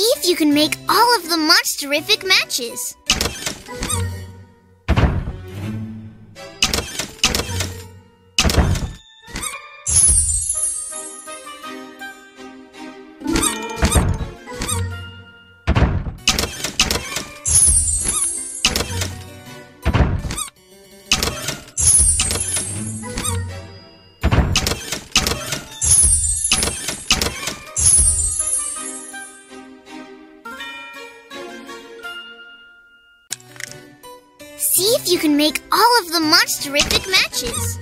if you can make all of the Monsterific matches. See if you can make all of the Monsterific matches.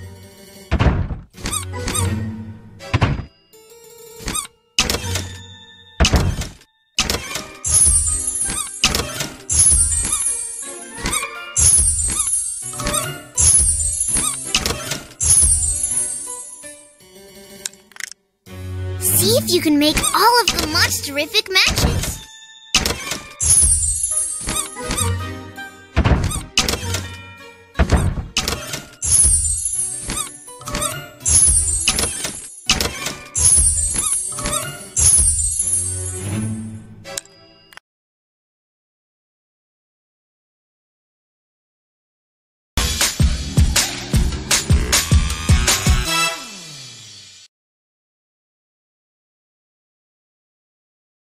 See if you can make all of the Monsterific matches.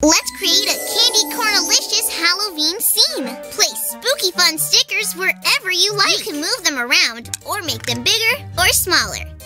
Let's create a Candy Cornalicious Halloween scene. Place spooky fun stickers wherever you like. You can move them around or make them bigger or smaller.